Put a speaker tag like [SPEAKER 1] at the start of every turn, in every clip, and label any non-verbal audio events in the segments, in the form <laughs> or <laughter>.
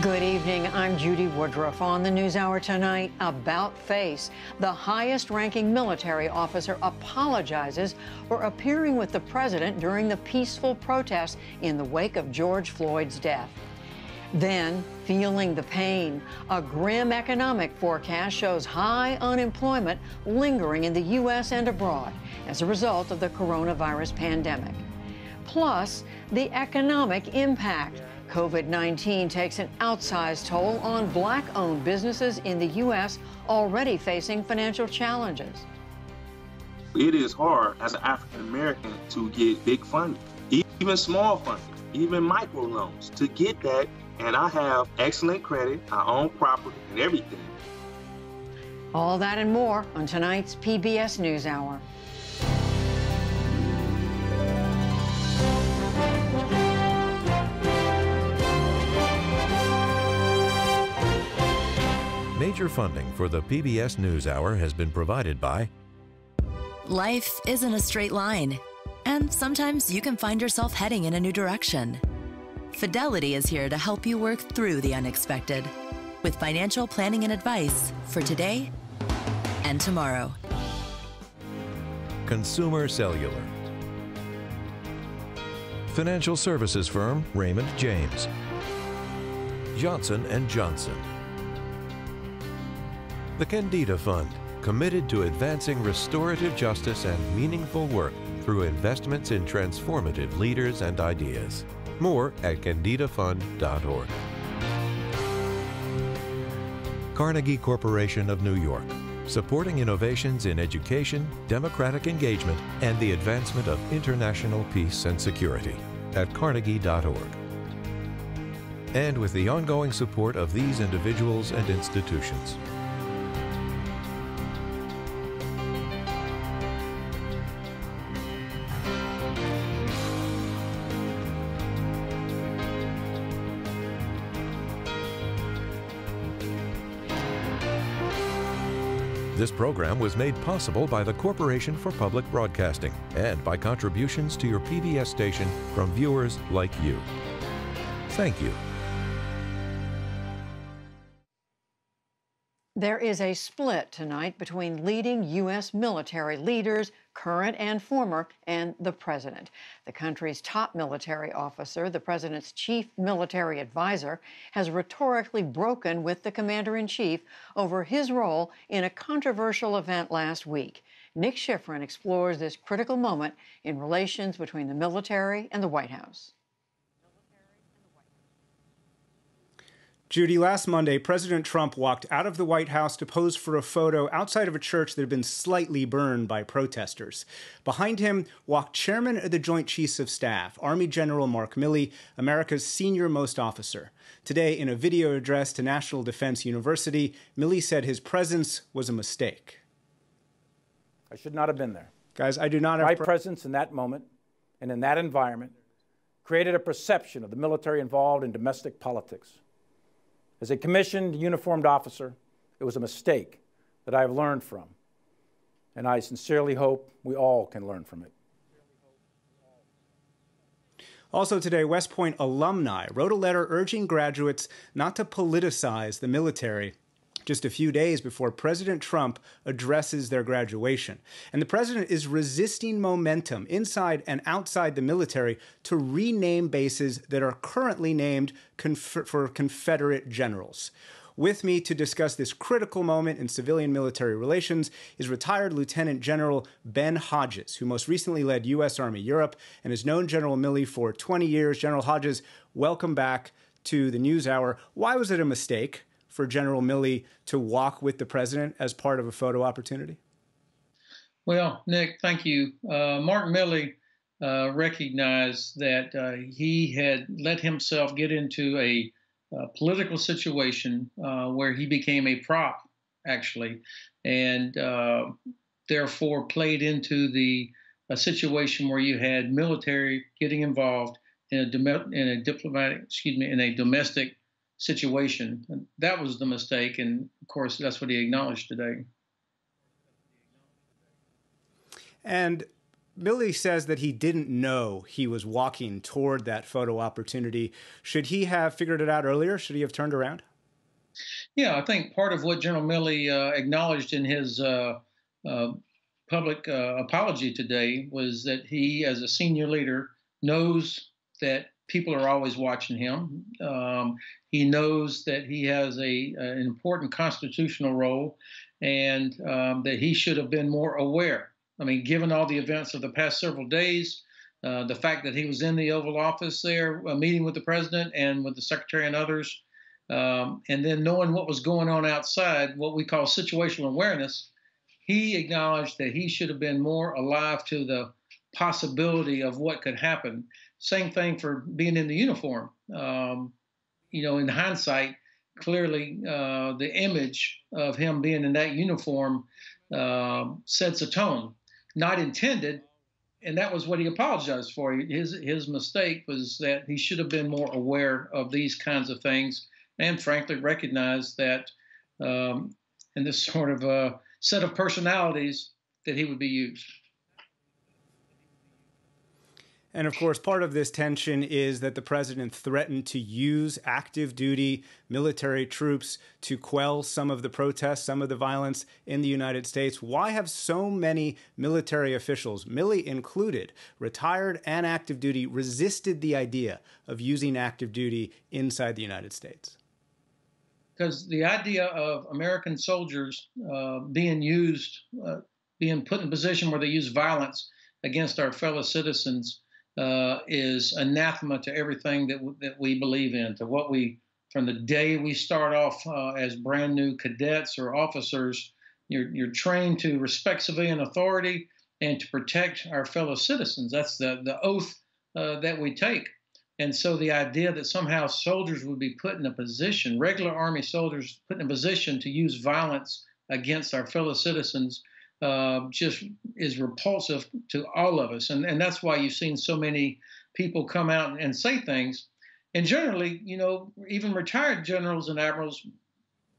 [SPEAKER 1] Good evening. I'm Judy Woodruff. On the NewsHour tonight, about face. The highest ranking military officer apologizes for appearing with the president during the peaceful protests in the wake of George Floyd's death. Then, feeling the pain, a grim economic forecast shows high unemployment lingering in the U.S. and abroad as a result of the coronavirus pandemic. Plus, the economic impact. COVID 19 takes an outsized toll on black owned businesses in the U.S. already facing financial challenges.
[SPEAKER 2] It is hard as an African American to get big funding, even small funding, even micro loans. To get that, and I have excellent credit, I own property and everything.
[SPEAKER 1] All that and more on tonight's PBS NewsHour.
[SPEAKER 3] Major funding for the PBS NewsHour has been provided by
[SPEAKER 4] Life isn't a straight line, and sometimes you can find yourself heading in a new direction. Fidelity is here to help you work through the unexpected with financial planning and advice for today and tomorrow.
[SPEAKER 3] Consumer Cellular. Financial services firm Raymond James. Johnson & Johnson. The Kendeda Fund, committed to advancing restorative justice and meaningful work through investments in transformative leaders and ideas. More at kendedafund.org. Carnegie Corporation of New York, supporting innovations in education, democratic engagement, and the advancement of international peace and security at carnegie.org. And with the ongoing support of these individuals and institutions. This program was made possible by the Corporation for Public Broadcasting and by contributions to your PBS station from viewers like you. Thank you.
[SPEAKER 1] There is a split tonight between leading U.S. military leaders, current and former, and the president. The country's top military officer, the president's chief military advisor, has rhetorically broken with the commander in chief over his role in a controversial event last week. Nick Schifrin explores this critical moment in relations between the military and the White House.
[SPEAKER 5] Judy, last Monday, President Trump walked out of the White House to pose for a photo outside of a church that had been slightly burned by protesters. Behind him walked Chairman of the Joint Chiefs of Staff, Army General Mark Milley, America's senior most officer. Today, in a video address to National Defense University, Milley said his presence was a mistake.
[SPEAKER 6] I should not have been there.
[SPEAKER 5] Guys, I do not have.
[SPEAKER 6] My presence in that moment and in that environment created a perception of the military involved in domestic politics. As a commissioned uniformed officer, it was a mistake that I have learned from, and I sincerely hope we all can learn from it.
[SPEAKER 5] Also today, West Point alumni wrote a letter urging graduates not to politicize the military just a few days before President Trump addresses their graduation. And the president is resisting momentum inside and outside the military to rename bases that are currently named conf- for Confederate generals. With me to discuss this critical moment in civilian military relations is retired Lieutenant General Ben Hodges, who most recently led U.S. Army Europe and has known General Milley for 20 years. General Hodges, welcome back to the News Hour. Why was it a mistake for General Milley to walk with the president as part of a photo opportunity?
[SPEAKER 7] Well, Nick, thank you. Uh, Mark Milley uh, recognized that uh, he had let himself get into a, a political situation uh, where he became a prop, actually, and uh, therefore played into the situation where you had military getting involved in a, in a diplomatic, excuse me, in a domestic situation. And that was the mistake, and of course, that's what he acknowledged today.
[SPEAKER 5] And Milley says that he didn't know he was walking toward that photo opportunity. Should he have figured it out earlier? Should he have turned around?
[SPEAKER 7] Yeah, I think part of what General Milley uh, acknowledged in his uh, uh, public uh, apology today was that he, as a senior leader, knows that people are always watching him. Um, he knows that he has a, an important constitutional role and um, that he should have been more aware. I mean, given all the events of the past several days, uh, the fact that he was in the Oval Office there, uh, meeting with the president and with the secretary and others, um, and then knowing what was going on outside, what we call situational awareness, he acknowledged that he should have been more alive to the possibility of what could happen. Same thing for being in the uniform. Um, you know, in hindsight, clearly uh, the image of him being in that uniform uh, sets a tone. Not intended, and that was what he apologized for. His his mistake was that he should have been more aware of these kinds of things, and frankly recognized that um, in this <laughs> sort of uh, set of personalities that he would be used.
[SPEAKER 5] And of course, part of this tension is that the president threatened to use active duty military troops to quell some of the protests, some of the violence in the United States. Why have so many military officials, Milley included, retired and active duty, resisted the idea of using active duty inside the United States?
[SPEAKER 7] Because the idea of American soldiers uh, being used, uh, being put in a position where they use violence against our fellow citizens uh, is anathema to everything that w- that we believe in, to what we from the day we start off uh, as brand new cadets or officers. You're, you're trained to respect civilian authority and to protect our fellow citizens. That's the, the oath uh, that we take. And so the idea that somehow soldiers would be put in a position, regular Army soldiers put in a position to use violence against our fellow citizens uh, just is repulsive to all of us. And, and that's why you've seen so many people come out and say things. And generally, you know, even retired generals and admirals,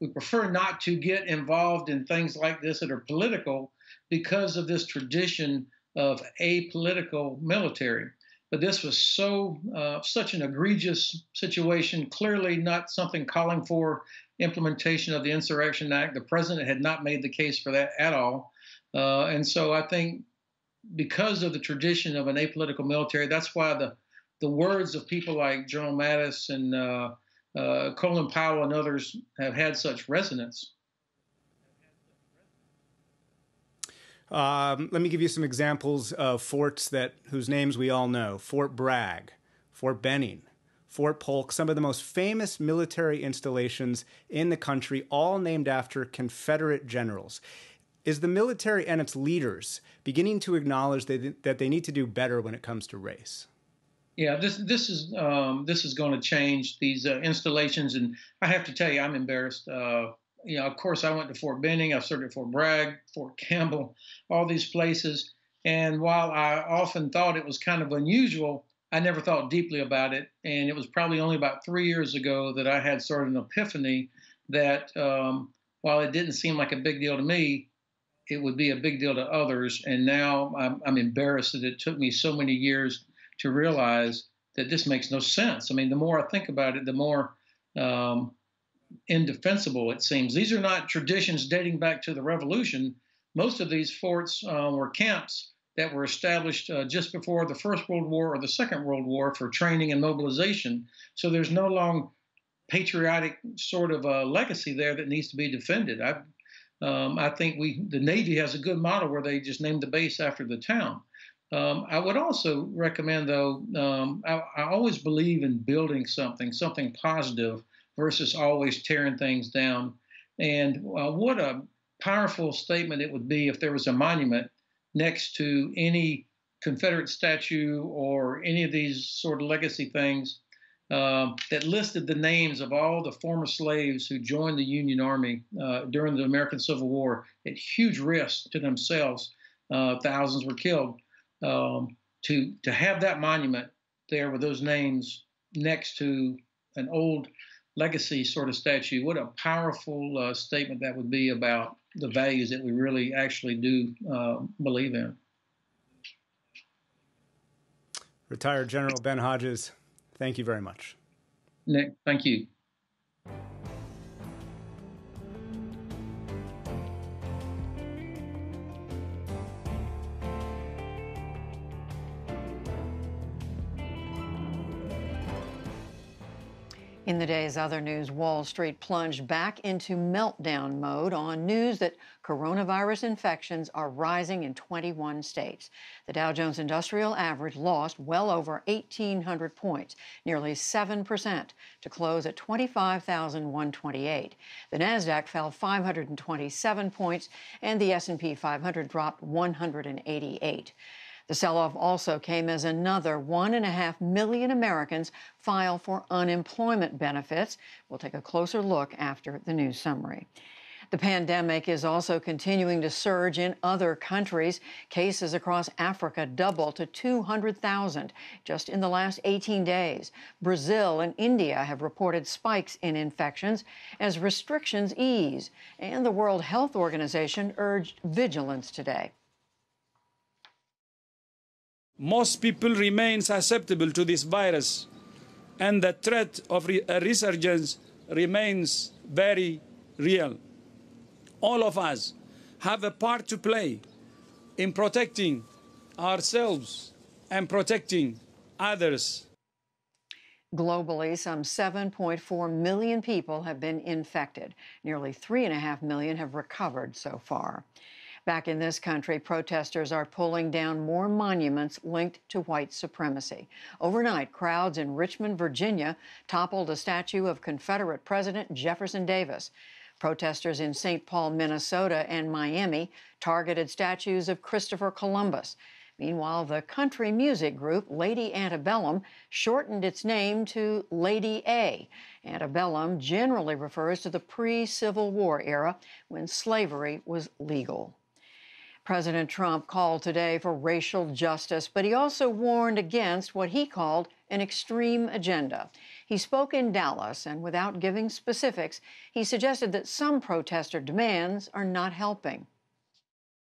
[SPEAKER 7] we prefer not to get involved in things like this that are political because of this tradition of apolitical military. But this was so uh, such an egregious situation, clearly not something calling for implementation of the Insurrection Act. The president had not made the case for that at all. Uh, and so I think because of the tradition of an apolitical military, that's why the the words of people like General Mattis and uh, uh, Colin Powell and others have had such resonance.
[SPEAKER 5] Um, let me give you some examples of forts that whose names we all know: Fort Bragg, Fort Benning, Fort Polk, some of the most famous military installations in the country, all named after Confederate generals is the military and its leaders beginning to acknowledge that, that they need to do better when it comes to race?
[SPEAKER 7] Yeah, this this is um, this is going to change these uh, installations, and I have to tell you, I'm embarrassed. Uh, you know, of course, I went to Fort Benning, I've served at Fort Bragg, Fort Campbell, all these places, and while I often thought it was kind of unusual, I never thought deeply about it. And it was probably only about three years ago that I had sort of an epiphany that um, while it didn't seem like a big deal to me, it would be a big deal to others. And now I'm, I'm embarrassed that it took me so many years to realize that this makes no sense. I mean, the more I think about it, the more um, indefensible it seems. These are not traditions dating back to the Revolution. Most of these forts uh, were camps that were established uh, just before the First World War or the Second World War for training and mobilization. So there's no long patriotic sort of uh, legacy there that needs to be defended. I've um, I think we the Navy has a good model where they just name the base after the town. Um, I would also recommend, though, um, I, I, always believe in building something, something positive, versus always tearing things down. And uh, what a powerful statement it would be if there was a monument next to any Confederate statue or any of these sort of legacy things um, that listed the names of all the former slaves who joined the Union Army uh, during the American Civil War at huge risk to themselves. Uh, thousands were killed. Um, to to have that monument there with those names next to an old legacy sort of statue, what a powerful uh, statement that would be about the values that we really actually do uh, believe in.
[SPEAKER 5] Retired General Ben Hodges, thank you very much.
[SPEAKER 7] Nick, thank you.
[SPEAKER 1] In the day's other news, Wall Street plunged back into meltdown mode on news that coronavirus infections are rising in 21 states. The Dow Jones Industrial Average lost well over 1,800 points, nearly 7%, to close at 25,128. The Nasdaq fell 527 points, and the S&P 500 dropped 188. The sell off also came as another one and a half million Americans file for unemployment benefits. We'll take a closer look after the news summary. The pandemic is also continuing to surge in other countries. Cases across Africa doubled to 200,000 just in the last 18 days. Brazil and India have reported spikes in infections as restrictions ease. And the World Health Organization urged vigilance today
[SPEAKER 8] most people remain susceptible to this virus, and the threat of re a resurgence remains very real. All of us have a part to play in protecting ourselves and protecting others.
[SPEAKER 1] Globally, some 7.4 million people have been infected. Nearly 3.5 million have recovered so far. Back in this country, protesters are pulling down more monuments linked to white supremacy. Overnight, crowds in Richmond, Virginia toppled a statue of Confederate President Jefferson Davis. Protesters in St. Paul, Minnesota and Miami targeted statues of Christopher Columbus. Meanwhile, the country music group Lady Antebellum shortened its name to Lady A. Antebellum generally refers to the pre Civil War era when slavery was legal. President Trump called today for racial justice, but he also warned against what he called an extreme agenda. He spoke in Dallas, and without giving specifics, he suggested that some protester demands are not helping.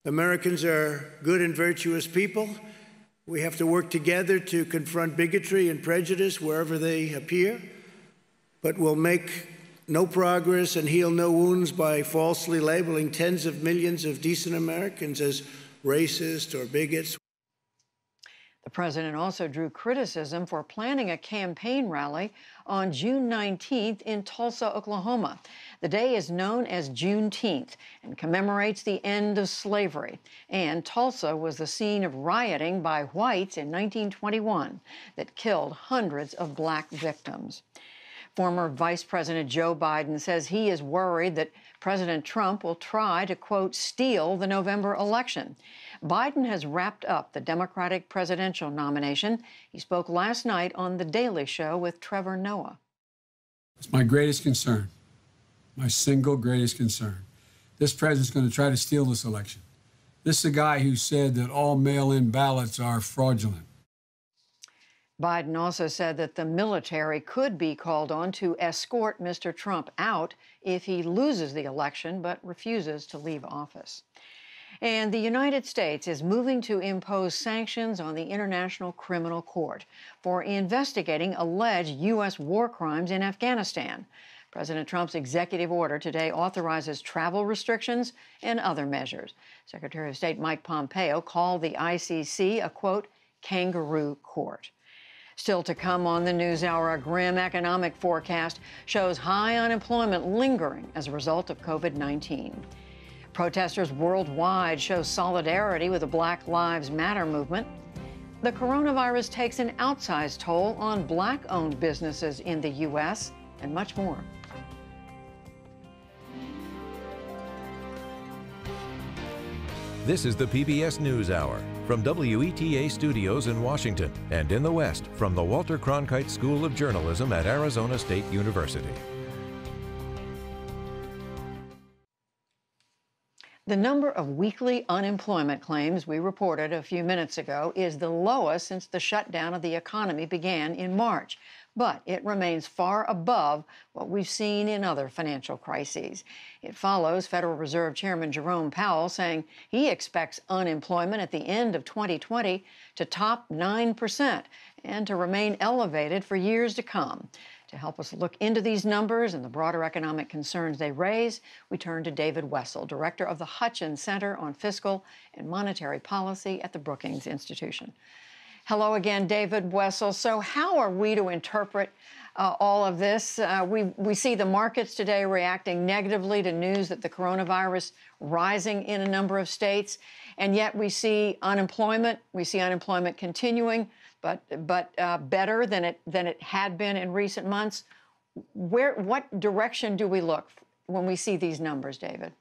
[SPEAKER 9] Americans are good and virtuous people. We have to work together to confront bigotry and prejudice wherever they appear, but we'll make no progress and heal no wounds by falsely labeling tens of millions of decent Americans as racist or bigots.
[SPEAKER 1] The president also drew criticism for planning a campaign rally on June 19th in Tulsa, Oklahoma. The day is known as Juneteenth and commemorates the end of slavery. And Tulsa was the scene of rioting by whites in 1921 that killed hundreds of black victims. Former Vice President Joe Biden says he is worried that President Trump will try to, quote, steal the November election. Biden has wrapped up the Democratic presidential nomination. He spoke last night on The Daily Show with Trevor Noah.
[SPEAKER 10] It's my greatest concern, my single greatest concern. This president's going to try to steal this election. This is a guy who said that all mail in ballots are fraudulent.
[SPEAKER 1] Biden also said that the military could be called on to escort Mr. Trump out if he loses the election but refuses to leave office. And the United States is moving to impose sanctions on the International Criminal Court for investigating alleged U.S. war crimes in Afghanistan. President Trump's executive order today authorizes travel restrictions and other measures. Secretary of State Mike Pompeo called the ICC a, quote, kangaroo court. Still to come on the NewsHour, a grim economic forecast shows high unemployment lingering as a result of COVID 19. Protesters worldwide show solidarity with the Black Lives Matter movement. The coronavirus takes an outsized toll on black owned businesses in the U.S., and much more.
[SPEAKER 3] This is the PBS NewsHour from WETA Studios in Washington and in the West from the Walter Cronkite School of Journalism at Arizona State University.
[SPEAKER 1] The number of weekly unemployment claims we reported a few minutes ago is the lowest since the shutdown of the economy began in March. But it remains far above what we've seen in other financial crises. It follows Federal Reserve Chairman Jerome Powell saying he expects unemployment at the end of 2020 to top 9% and to remain elevated for years to come. To help us look into these numbers and the broader economic concerns they raise, we turn to David Wessel, director of the Hutchins Center on Fiscal and Monetary Policy at the Brookings Institution. Hello again, David Wessel. So, how are we to interpret uh, all of this? Uh, we, we see the markets today reacting negatively to news that the coronavirus rising in a number of states, and yet we see unemployment. We see unemployment continuing but but uh, better than it than it had been in recent months. Where what direction do we look when we see these numbers, David?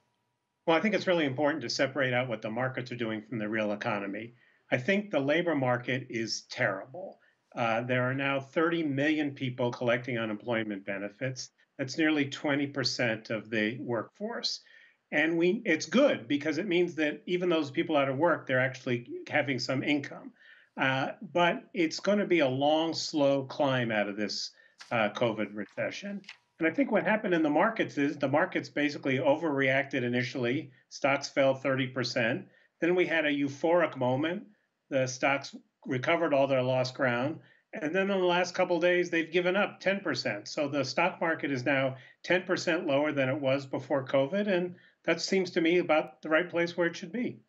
[SPEAKER 11] Well, I think it's really important to separate out what the markets are doing from the real economy. I think the labor market is terrible. Uh, there are now 30 million people collecting unemployment benefits. That's nearly 20% of the workforce. And we, it's good because it means that even those people out of work, they're actually having some income. Uh, but it's going to be a long, slow climb out of this uh, COVID recession. And I think what happened in the markets is the markets basically overreacted initially. Stocks fell 30%. Then we had a euphoric moment. The stocks recovered all their lost ground. And then in the last couple days, they've given up 10%. So the stock market is now 10% lower than it was before COVID. And that seems to me about the right place where it should be.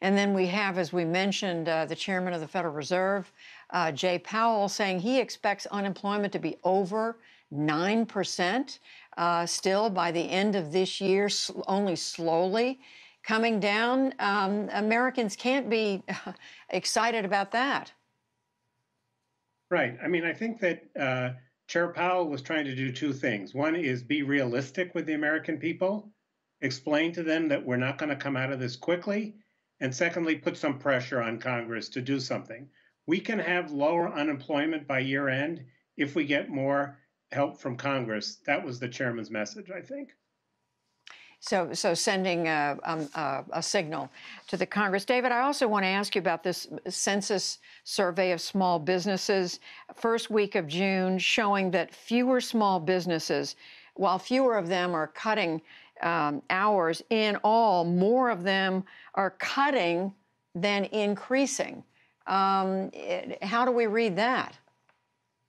[SPEAKER 1] And then we have, as we mentioned, uh, the chairman of the Federal Reserve, uh, Jay Powell, saying he expects unemployment to be over 9% uh, still by the end of this year, only slowly coming down. Um, Americans can't be <laughs> excited about that.
[SPEAKER 11] Right. I mean, I think that uh, Chair Powell was trying to do two things. One is be realistic with the American people, explain to them that we're not going to come out of this quickly and secondly, put some pressure on Congress to do something. We can have lower unemployment by year end if we get more help from Congress. That was the chairman's message, I think.
[SPEAKER 1] So, so sending a, um, a, a, signal to the Congress. David, I also want to ask you about this census survey of small businesses, first week of June, showing that fewer small businesses, while fewer of them are cutting um, hours, in all, more of them are cutting than increasing. Um, it, how do we read that?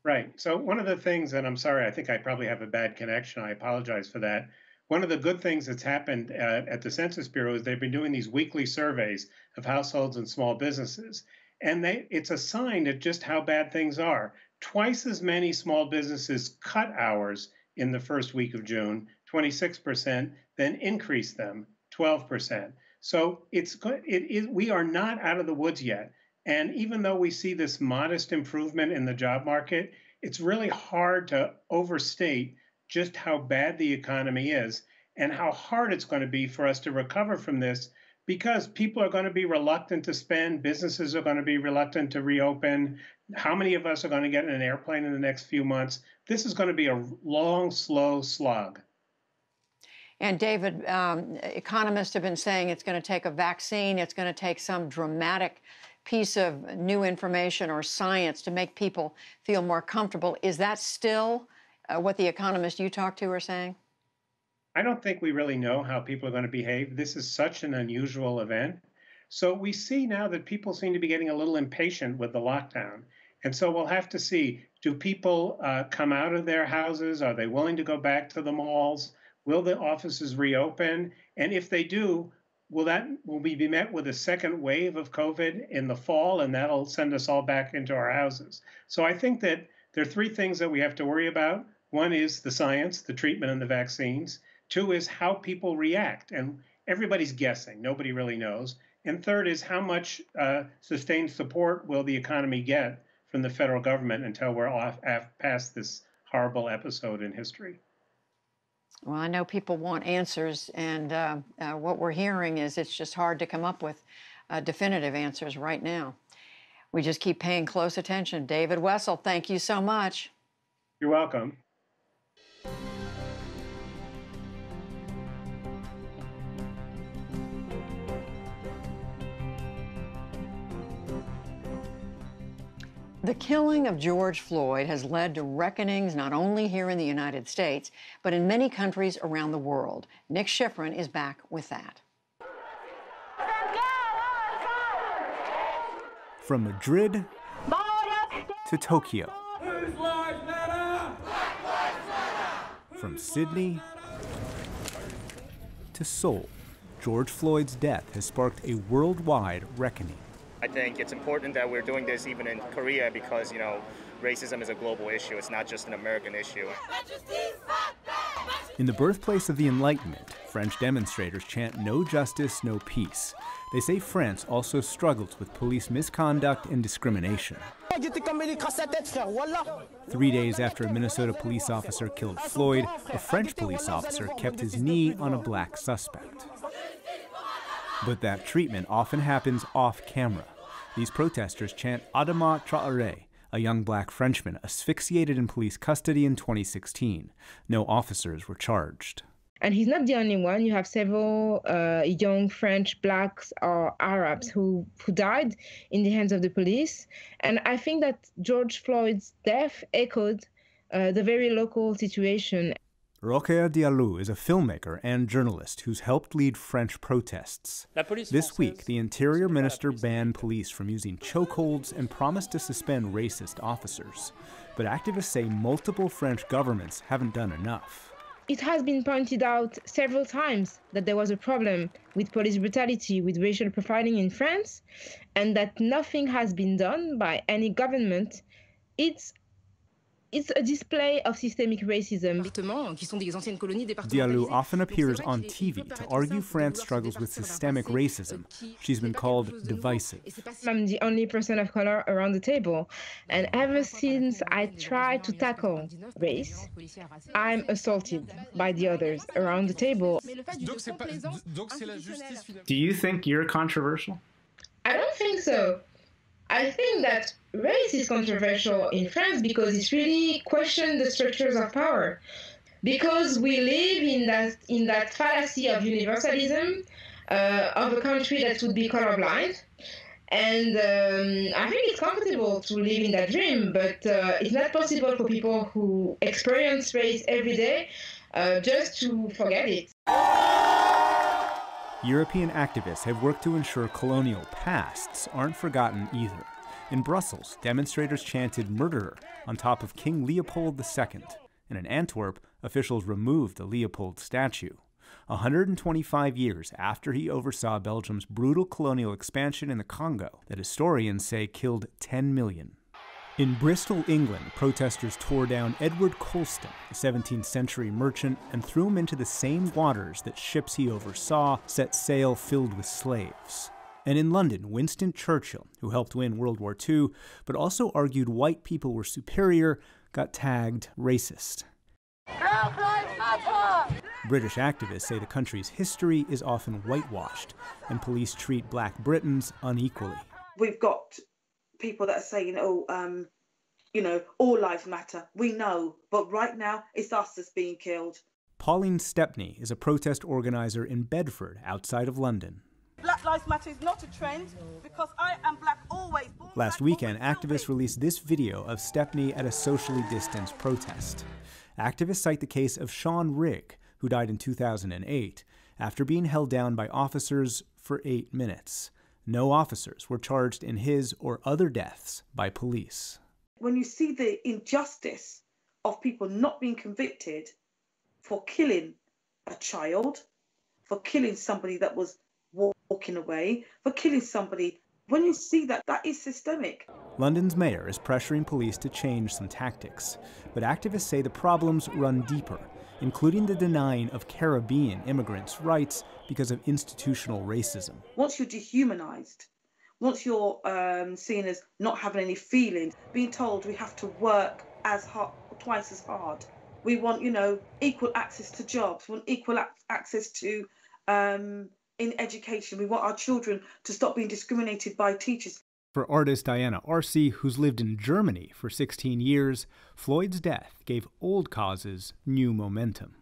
[SPEAKER 11] Right. So, one of the things, and I'm sorry, I think I probably have a bad connection. I apologize for that. One of the good things that's happened at, at the Census Bureau is they've been doing these weekly surveys of households and small businesses. And they, it's a sign of just how bad things are. Twice as many small businesses cut hours in the first week of June 26%, then increase them 12%. So it's it is we are not out of the woods yet. And even though we see this modest improvement in the job market, it's really hard to overstate just how bad the economy is and how hard it's going to be for us to recover from this because people are going to be reluctant to spend, businesses are going to be reluctant to reopen. How many of us are going to get in an airplane in the next few months? This is going to be a long, slow slog.
[SPEAKER 1] And David, um, economists have been saying it's going to take a vaccine, it's going to take some dramatic piece of new information or science to make people feel more comfortable. Is that still uh, what the economists you talk to are saying?
[SPEAKER 11] I don't think we really know how people are going to behave. This is such an unusual event. So we see now that people seem to be getting a little impatient with the lockdown. And so we'll have to see do people uh, come out of their houses? Are they willing to go back to the malls? Will the offices reopen? And if they do, will that will we be met with a second wave of COVID in the fall, and that'll send us all back into our houses? So I think that there are three things that we have to worry about. One is the science, the treatment, and the vaccines. Two is how people react, and everybody's guessing. Nobody really knows. And third is how much uh, sustained support will the economy get from the federal government until we're off, off past this horrible episode in history.
[SPEAKER 1] Well, I know people want answers, and uh, uh, what we're hearing is it's just hard to come up with uh, definitive answers right now. We just keep paying close attention. David Wessel, thank you so much.
[SPEAKER 11] You're welcome.
[SPEAKER 1] The killing of George Floyd has led to reckonings not only here in the United States, but in many countries around the world. Nick Schifrin is back with that.
[SPEAKER 5] From Madrid to Tokyo. From Sydney to Seoul, George Floyd's death has sparked a worldwide reckoning.
[SPEAKER 12] I think it's important that we're doing this even in Korea because, you know, racism is a global issue. It's not just an American issue.
[SPEAKER 5] In the birthplace of the Enlightenment, French demonstrators chant no justice, no peace. They say France also struggles with police misconduct and discrimination. Three days after a Minnesota police officer killed Floyd, a French police officer kept his knee on a black suspect. But that treatment often happens off camera. These protesters chant Adama Traoré, a young black Frenchman asphyxiated in police custody in 2016. No officers were charged.
[SPEAKER 13] And he's not the only one. You have several uh, young French blacks or Arabs who, who died in the hands of the police. And I think that George Floyd's death echoed uh, the very local situation.
[SPEAKER 5] Rokhaya Diallo is a filmmaker and journalist who's helped lead French protests. This week, the Interior Minister banned police from using chokeholds and promised to suspend racist officers. But activists say multiple French governments haven't done enough.
[SPEAKER 13] It has been pointed out several times that there was a problem with police brutality, with racial profiling in France, and that nothing has been done by any government. It's it's a display of systemic racism.
[SPEAKER 5] Diallo often appears on TV to argue France struggles with systemic racism. She's been called divisive.
[SPEAKER 13] I'm the only person of color around the table, and ever since I tried to tackle race, I'm assaulted by the others around the table.
[SPEAKER 5] Do you think you're controversial?
[SPEAKER 13] I don't think so. I think that race is controversial in France because it really questions the structures of power. Because we live in that in that fallacy of universalism uh, of a country that would be colorblind. And um, I think it's comfortable to live in that dream, but uh, it's not possible for people who experience race every day uh, just to forget it.
[SPEAKER 5] European activists have worked to ensure colonial pasts aren't forgotten either. In Brussels, demonstrators chanted murderer on top of King Leopold II, and in Antwerp, officials removed the Leopold statue. 125 years after he oversaw Belgium's brutal colonial expansion in the Congo that historians say killed 10 million. In Bristol, England, protesters tore down Edward Colston, a 17th century merchant, and threw him into the same waters that ships he oversaw set sail filled with slaves. And in London, Winston Churchill, who helped win World War II, but also argued white people were superior, got tagged racist. British activists say the country's history is often whitewashed, and police treat black Britons unequally.
[SPEAKER 14] We've got people that are saying, oh, um, you know, all lives matter. We know, but right now it's us that's being killed.
[SPEAKER 5] Pauline Stepney is a protest organizer in Bedford, outside of London.
[SPEAKER 15] Black Lives Matter is not a trend because I am black always.
[SPEAKER 5] Last weekend, activists released this video of Stepney at a socially distanced protest. Activists cite the case of Sean Rigg, who died in 2008 after being held down by officers for eight minutes. No officers were charged in his or other deaths by police.
[SPEAKER 14] When you see the injustice of people not being convicted for killing a child, for killing somebody that was walking away, for killing somebody, when you see that, that is systemic.
[SPEAKER 5] London's mayor is pressuring police to change some tactics, but activists say the problems run deeper, including the denying of Caribbean immigrants' rights because of institutional racism.
[SPEAKER 14] Once you're dehumanized, once you're um, seen as not having any feelings, being told we have to work as hard, twice as hard. We want, you know, equal access to jobs, we want equal access to um, in education. We want our children to stop being discriminated by teachers.
[SPEAKER 5] For artist Diana Arce, who's lived in Germany for 16 years, Floyd's death gave old causes new momentum.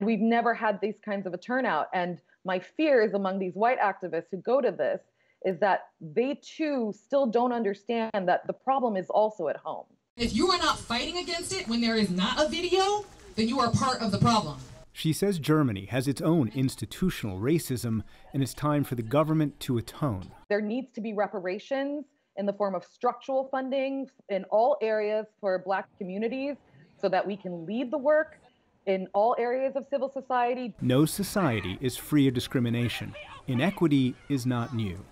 [SPEAKER 16] We've never had these kinds of a turnout, and my fear is among these white activists who go to this is that they too still don't understand that the problem is also at home.
[SPEAKER 17] If you are not fighting against it when there is not a video, then you are part of the problem.
[SPEAKER 5] She says Germany has its own institutional racism, and it's time for the government to atone.
[SPEAKER 16] There needs to be reparations in the form of structural funding in all areas for Black communities so that we can lead the work in all areas of civil society.
[SPEAKER 5] No society is free of discrimination. Inequity is not new.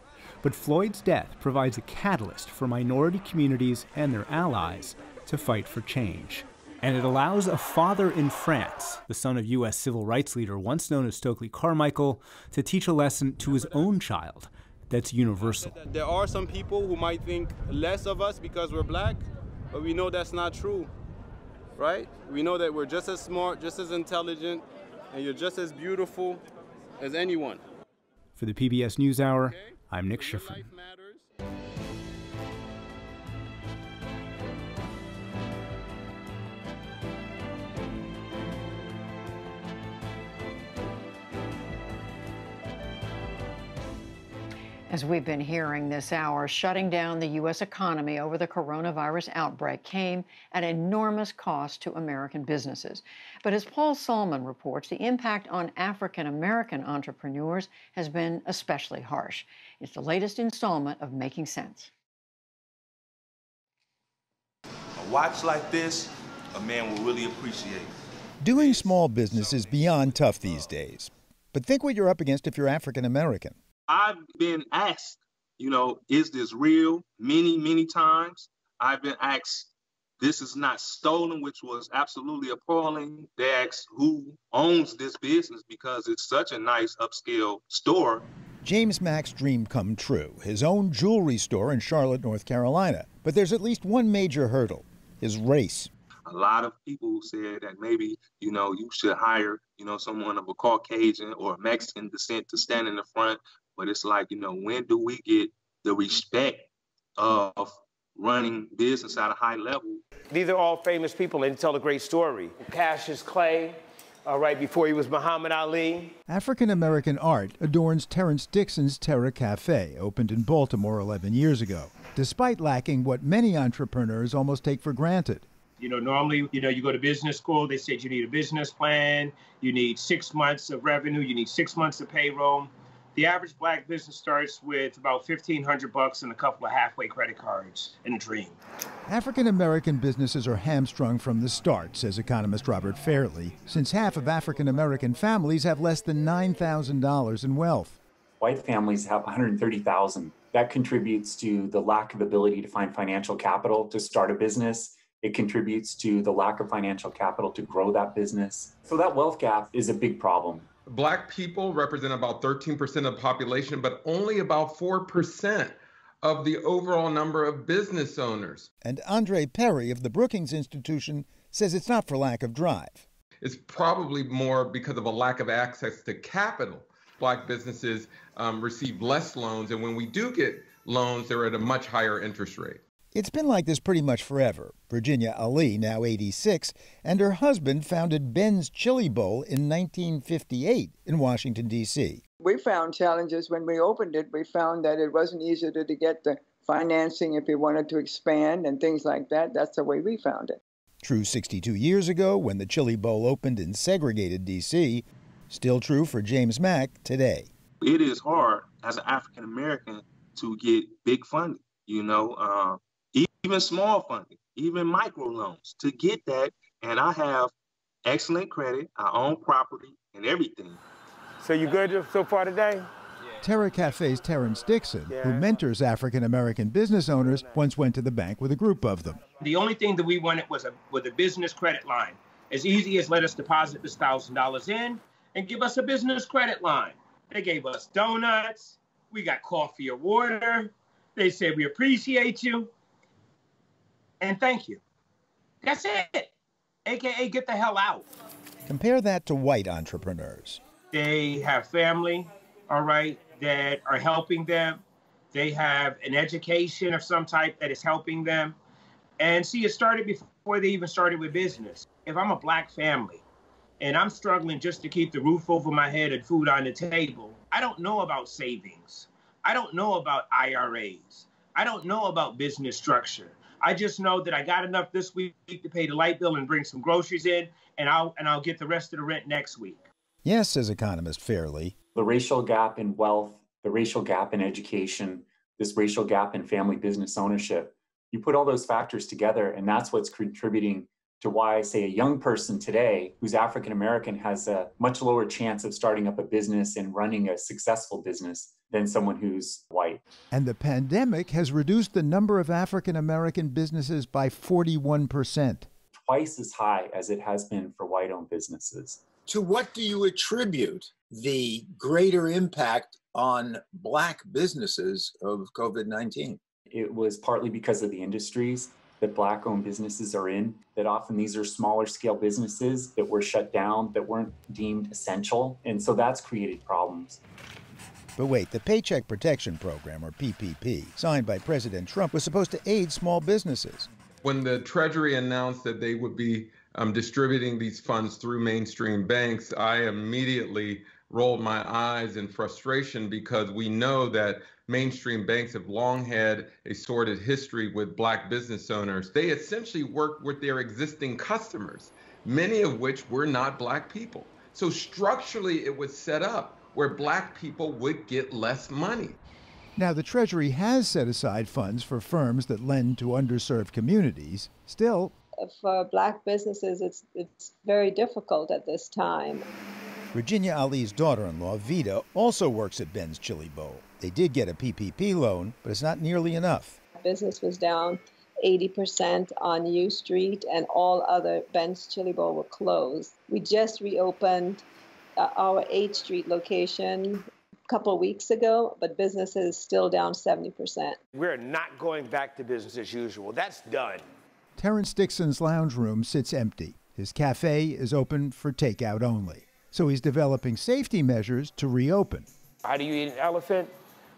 [SPEAKER 5] But Floyd's death provides a catalyst for minority communities and their allies to fight for change. And it allows a father in France, the son of U.S. civil rights leader once known as Stokely Carmichael, to teach a lesson to his own child that's universal.
[SPEAKER 18] There are some people who might think less of us because we're black, but we know that's not true, right? We know that we're just as smart, just as intelligent, and you're just as beautiful as anyone.
[SPEAKER 5] For the PBS NewsHour, I'm Nick Schifrin.
[SPEAKER 1] As we've been hearing this hour, shutting down the U.S. economy over the coronavirus outbreak came at enormous cost to American businesses. But as Paul Solman reports, the impact on African American entrepreneurs has been especially harsh. It's the latest installment of Making Sense.
[SPEAKER 19] A watch like this, a man will really appreciate.
[SPEAKER 20] Doing small business is beyond tough these days. But think what you're up against if you're African American.
[SPEAKER 2] I've been asked, you know, is this real? Many, many times. I've been asked, this is not stolen, which was absolutely appalling. They asked who owns this business because it's such a nice upscale store.
[SPEAKER 20] James Mack's dream come true, his own jewelry store in Charlotte, North Carolina. But there's at least one major hurdle his race.
[SPEAKER 2] A lot of people said that maybe, you know, you should hire, you know, someone of a Caucasian or Mexican descent to stand in the front but it's like, you know, when do we get the respect of running business at a high level?
[SPEAKER 21] These are all famous people and tell a great story. Cassius Clay, uh, right before he was Muhammad Ali.
[SPEAKER 20] African American art adorns Terrence Dixon's Terra Cafe, opened in Baltimore 11 years ago, despite lacking what many entrepreneurs almost take for granted.
[SPEAKER 22] You know, normally, you know, you go to business school, they said you need a business plan, you need six months of revenue, you need six months of payroll the average black business starts with about 1500 bucks and a couple of halfway credit cards and a dream.
[SPEAKER 20] African American businesses are hamstrung from the start, says economist Robert Fairlie, since half of African American families have less than $9,000 in wealth.
[SPEAKER 23] White families have 130,000. That contributes to the lack of ability to find financial capital to start a business. It contributes to the lack of financial capital to grow that business. So that wealth gap is a big problem.
[SPEAKER 24] Black people represent about 13% of the population, but only about 4% of the overall number of business owners.
[SPEAKER 20] And Andre Perry of the Brookings Institution says it's not for lack of drive.
[SPEAKER 24] It's probably more because of a lack of access to capital. Black businesses um, receive less loans, and when we do get loans, they're at a much higher interest rate.
[SPEAKER 20] It's been like this pretty much forever. Virginia Ali, now 86, and her husband founded Ben's Chili Bowl in 1958 in Washington, D.C.
[SPEAKER 25] We found challenges when we opened it. We found that it wasn't easy to, to get the financing if we wanted to expand and things like that. That's the way we found it.
[SPEAKER 20] True 62 years ago when the Chili Bowl opened in segregated D.C., still true for James Mack today.
[SPEAKER 2] It is hard as an African American to get big funding. You know, uh, even small funding, even microloans to get that. And I have excellent credit. I own property and everything.
[SPEAKER 21] So you good so far today?
[SPEAKER 20] Terra Cafe's Terrence Dixon, yeah. who mentors African American business owners, once went to the bank with a group of them.
[SPEAKER 22] The only thing that we wanted was a was a business credit line. As easy as let us deposit this thousand dollars in and give us a business credit line. They gave us donuts. We got coffee or water. They said we appreciate you and thank you. That's it. AKA get the hell out.
[SPEAKER 20] Compare that to white entrepreneurs.
[SPEAKER 22] They have family, all right, that are helping them. They have an education of some type that is helping them. And see, it started before they even started with business. If I'm a black family and I'm struggling just to keep the roof over my head and food on the table, I don't know about savings. I don't know about IRAs. I don't know about business structure. I just know that I got enough this week to pay the light bill and bring some groceries in, and I'll and I'll get the rest of the rent next week.
[SPEAKER 20] Yes, says economist Fairlie.
[SPEAKER 23] The racial gap in wealth, the racial gap in education, this racial gap in family business ownership. You put all those factors together, and that's what's contributing to why I say a young person today who's African American has a much lower chance of starting up a business and running a successful business than someone who's white.
[SPEAKER 20] And the pandemic has reduced the number of African American businesses by 41%.
[SPEAKER 23] Twice as high as it has been for white owned businesses.
[SPEAKER 26] To what do you attribute the greater impact on Black businesses of COVID 19?
[SPEAKER 23] It was partly because of the industries that black owned businesses are in that often these are smaller scale businesses that were shut down that weren't deemed essential and so that's created problems
[SPEAKER 20] but wait, the Paycheck Protection Program, or PPP, signed by President Trump, was supposed to aid small businesses.
[SPEAKER 24] When the Treasury announced that they would be um, distributing these funds through mainstream banks, I immediately rolled my eyes in frustration because we know that mainstream banks have long had a sordid history with black business owners. They essentially work with their existing customers, many of which were not black people. So structurally, it was set up where black people would get less money.
[SPEAKER 20] Now, the Treasury has set aside funds for firms that lend to underserved communities. Still,
[SPEAKER 27] for black businesses, it's, it's very difficult at this time.
[SPEAKER 20] Virginia Ali's daughter in law, Vida, also works at Ben's Chili Bowl. They did get a PPP loan, but it's not nearly enough.
[SPEAKER 27] Business was down 80% on U Street, and all other Ben's Chili Bowl were closed. We just reopened uh, our 8th Street location a couple of weeks ago, but business is still down 70%.
[SPEAKER 21] We're not going back to business as usual. That's done.
[SPEAKER 20] Terrence Dixon's lounge room sits empty. His cafe is open for takeout only. So he's developing safety measures to reopen.
[SPEAKER 21] How do you eat an elephant?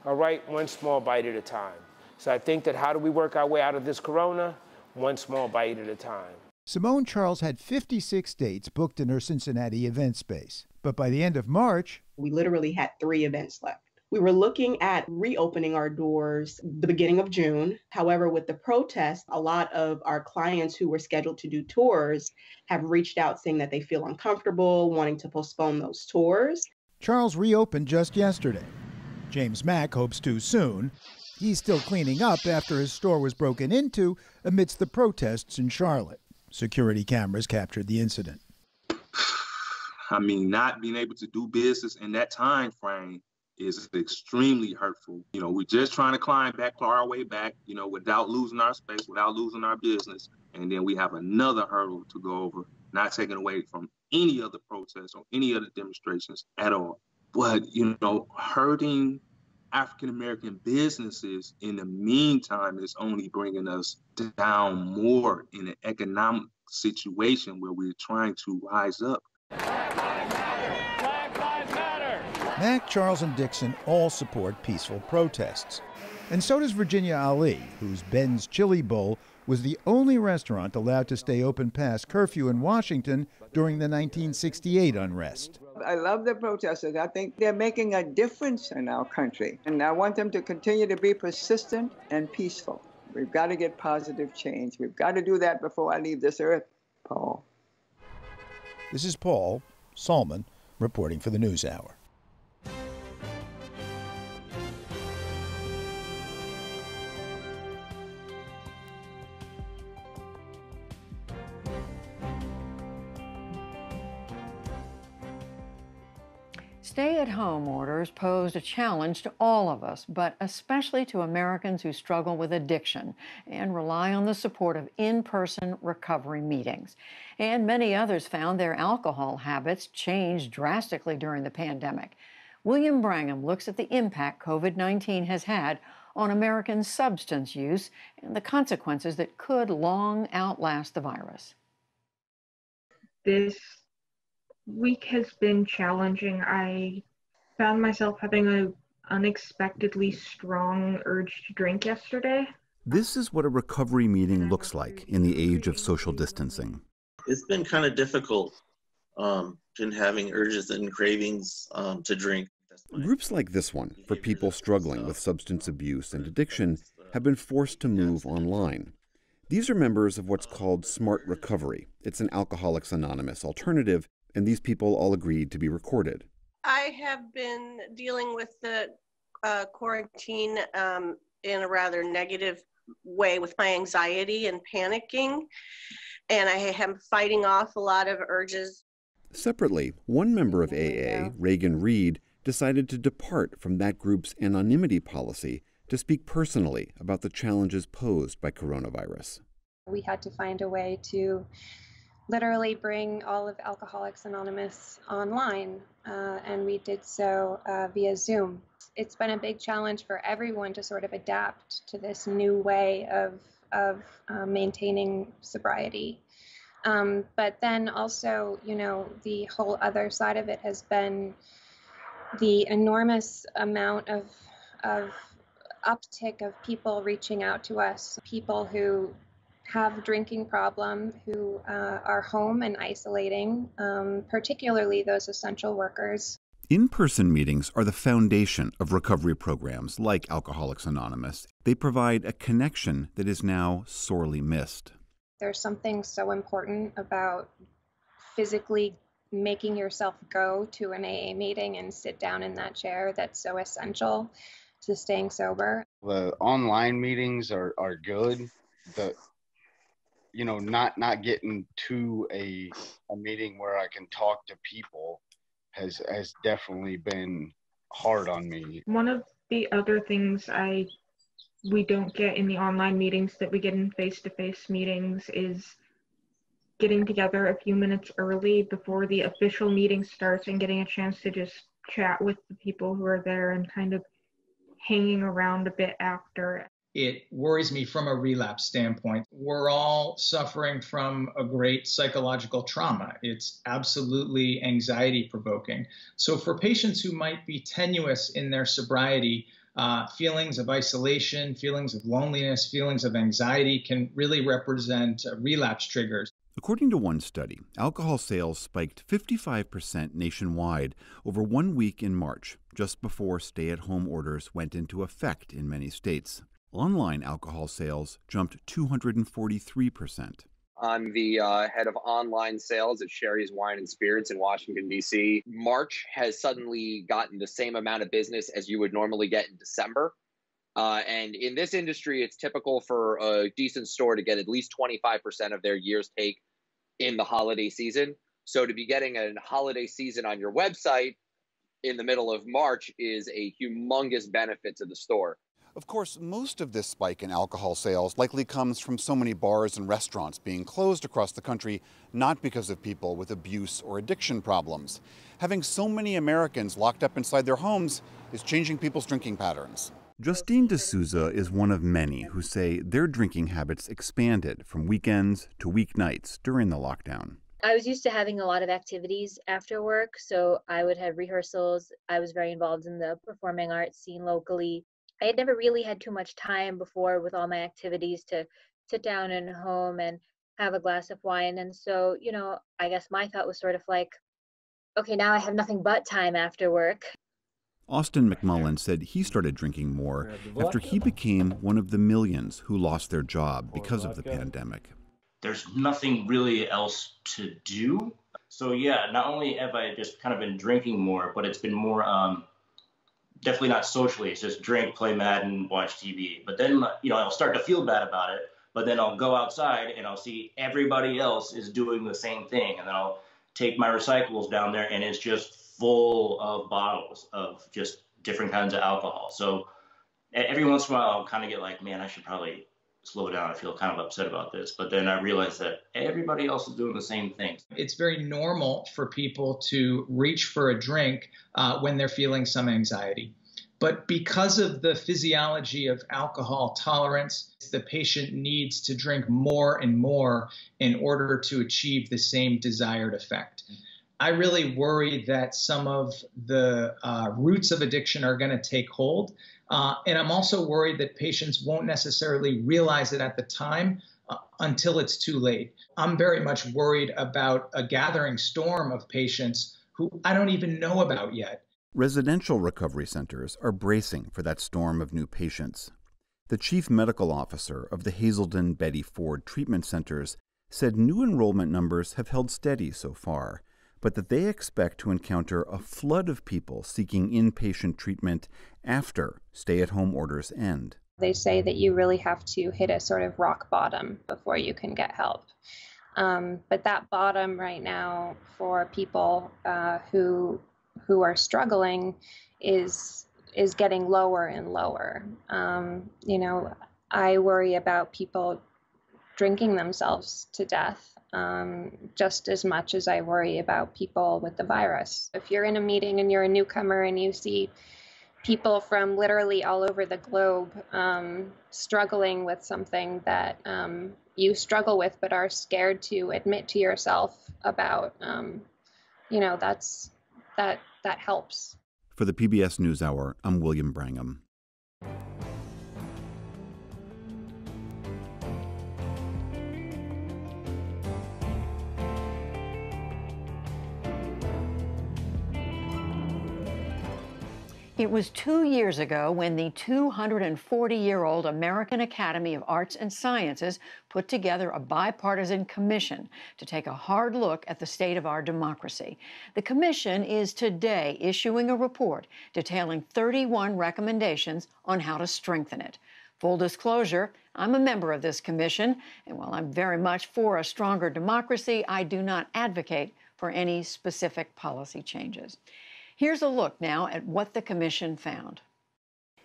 [SPEAKER 21] All right, one small bite at a time. So I think that how do we work our way out of this corona? One small bite at a time.
[SPEAKER 20] Simone Charles had 56 dates booked in her Cincinnati event space. But by the end of March,
[SPEAKER 28] we literally had three events left. We were looking at reopening our doors the beginning of June. However, with the protests, a lot of our clients who were scheduled to do tours have reached out saying that they feel uncomfortable, wanting to postpone those tours.
[SPEAKER 20] Charles reopened just yesterday. James Mack hopes to soon. He's still cleaning up after his store was broken into amidst the protests in Charlotte. Security cameras captured the incident. <sighs>
[SPEAKER 2] I mean, not being able to do business in that time frame is extremely hurtful. You know, we're just trying to climb back, claw our way back, you know, without losing our space, without losing our business. And then we have another hurdle to go over, not taken away from any other protests or any other demonstrations at all. But, you know, hurting African American businesses in the meantime is only bringing us down more in an economic situation where we're trying to rise up.
[SPEAKER 20] Mack, Charles, and Dixon all support peaceful protests. And so does Virginia Ali, whose Ben's Chili Bowl was the only restaurant allowed to stay open past curfew in Washington during the 1968 unrest.
[SPEAKER 25] I love the protesters. I think they're making a difference in our country. And I want them to continue to be persistent and peaceful. We've got to get positive change. We've got to do that before I leave this earth, Paul.
[SPEAKER 20] This is Paul Solman reporting for the NewsHour.
[SPEAKER 1] Stay at home orders posed a challenge to all of us, but especially to Americans who struggle with addiction and rely on the support of in person recovery meetings. And many others found their alcohol habits changed drastically during the pandemic. William Brangham looks at the impact COVID 19 has had on American substance use and the consequences that could long outlast the virus.
[SPEAKER 29] This week has been challenging. I found myself having an unexpectedly strong urge to drink yesterday.
[SPEAKER 30] This is what a recovery meeting looks like in the age of social distancing.
[SPEAKER 31] It's been kind of difficult um, in having urges and cravings um, to drink.
[SPEAKER 30] Groups like this one, for people struggling with substance abuse and addiction, have been forced to move online. These are members of what's called Smart Recovery. It's an Alcoholics Anonymous alternative, and these people all agreed to be recorded.
[SPEAKER 32] I have been dealing with the uh, quarantine um, in a rather negative way with my anxiety and panicking, and I am fighting off a lot of urges.
[SPEAKER 30] Separately, one member of AA, Reagan Reed, decided to depart from that group's anonymity policy to speak personally about the challenges posed by coronavirus.
[SPEAKER 33] We had to find a way to literally bring all of Alcoholics Anonymous online, uh, and we did so uh, via Zoom. It's been a big challenge for everyone to sort of adapt to this new way of, of uh, maintaining sobriety. Um, but then also, you know, the whole other side of it has been the enormous amount of, of uptick of people reaching out to us, people who have drinking problem who uh, are home and isolating, um, particularly those essential workers.
[SPEAKER 30] In person meetings are the foundation of recovery programs like Alcoholics Anonymous. They provide a connection that is now sorely missed.
[SPEAKER 33] There's something so important about physically making yourself go to an AA meeting and sit down in that chair that's so essential to staying sober.
[SPEAKER 34] The online meetings are, are good. The you know, not not getting to a a meeting where I can talk to people has has definitely been hard on me.
[SPEAKER 29] One of the other things I we don't get in the online meetings that we get in face-to-face meetings is getting together a few minutes early before the official meeting starts and getting a chance to just chat with the people who are there and kind of hanging around a bit after.
[SPEAKER 35] It worries me from a relapse standpoint. We're all suffering from a great psychological trauma. It's absolutely anxiety provoking. So, for patients who might be tenuous in their sobriety, uh, feelings of isolation, feelings of loneliness, feelings of anxiety can really represent uh, relapse triggers.
[SPEAKER 30] According to one study, alcohol sales spiked 55% nationwide over one week in March, just before stay at home orders went into effect in many states. Online alcohol sales jumped 243%.
[SPEAKER 36] I'm the uh, head of online sales at Sherry's Wine and Spirits in Washington, D.C. March has suddenly gotten the same amount of business as you would normally get in December. Uh, and in this industry, it's typical for a decent store to get at least 25% of their year's take in the holiday season. So to be getting a holiday season on your website in the middle of March is a humongous benefit to the store.
[SPEAKER 30] Of course, most of this spike in alcohol sales likely comes from so many bars and restaurants being closed across the country, not because of people with abuse or addiction problems. Having so many Americans locked up inside their homes is changing people's drinking patterns. Justine D'Souza is one of many who say their drinking habits expanded from weekends to weeknights during the lockdown.
[SPEAKER 31] I was used to having a lot of activities after work, so I would have rehearsals. I was very involved in the performing arts scene locally. I had never really had too much time before with all my activities to sit down in home and have a glass of wine. And so, you know, I guess my thought was sort of like, okay, now I have nothing but time after work.
[SPEAKER 30] Austin McMullen said he started drinking more after he became one of the millions who lost their job because of the pandemic.
[SPEAKER 37] There's nothing really else to do. So, yeah, not only have I just kind of been drinking more, but it's been more um, definitely not socially. It's just drink, play Madden, watch TV. But then, you know, I'll start to feel bad about it. But then I'll go outside and I'll see everybody else is doing the same thing. And then I'll take my recyclables down there and it's just full of bottles of just different kinds of alcohol. So every once in a while, I'll kind of get like, man, I should probably slow down. I feel kind of upset about this. But then I realize that everybody else is doing the same thing.
[SPEAKER 35] It's very normal for people to reach for a drink uh, when they're feeling some anxiety. But because of the physiology of alcohol tolerance, the patient needs to drink more and more in order to achieve the same desired effect. I really worry that some of the uh, roots of addiction are going to take hold. Uh, and I'm also worried that patients won't necessarily realize it at the time uh, until it's too late. I'm very much worried about a gathering storm of patients who I don't even know about yet.
[SPEAKER 30] Residential recovery centers are bracing for that storm of new patients. The chief medical officer of the Hazelden Betty Ford treatment centers said new enrollment numbers have held steady so far, but that they expect to encounter a flood of people seeking inpatient treatment after stay at home orders end.
[SPEAKER 33] They say that you really have to hit a sort of rock bottom before you can get help. Um, but that bottom right now for people uh, who who are struggling is is getting lower and lower. Um, you know, I worry about people drinking themselves to death um, just as much as I worry about people with the virus. If you're in a meeting and you're a newcomer and you see people from literally all over the globe um, struggling with something that um, you struggle with but are scared to admit to yourself about, um, you know, that's that that helps.
[SPEAKER 30] For the PBS NewsHour, I'm William Brangham.
[SPEAKER 1] It was two years ago when the 240 year old American Academy of Arts and Sciences put together a bipartisan commission to take a hard look at the state of our democracy. The commission is today issuing a report detailing 31 recommendations on how to strengthen it. Full disclosure, I'm a member of this commission, and while I'm very much for a stronger democracy, I do not advocate for any specific policy changes. Here's a look now at what the Commission found.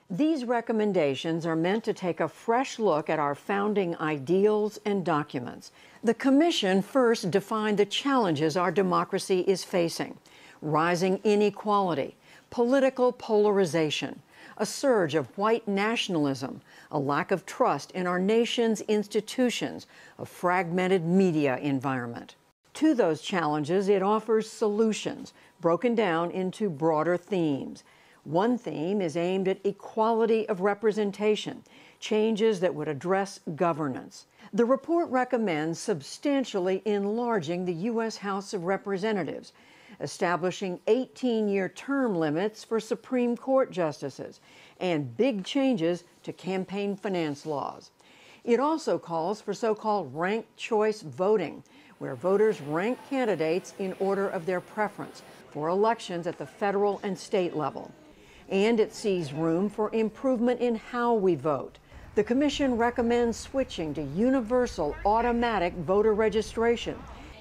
[SPEAKER 1] These recommendations are meant to take a fresh look at our founding ideals and documents. The Commission first defined the challenges our democracy is facing rising inequality, political polarization, a surge of white nationalism, a lack of trust in our nation's institutions, a fragmented media environment. To those challenges, it offers solutions broken down into broader themes. One theme is aimed at equality of representation, changes that would address governance. The report recommends substantially enlarging the U.S. House of Representatives, establishing 18 year term limits for Supreme Court justices, and big changes to campaign finance laws. It also calls for so called ranked choice voting, where voters rank candidates in order of their preference for elections at the federal and state level. And it sees room for improvement in how we vote. The Commission recommends switching to universal automatic voter registration.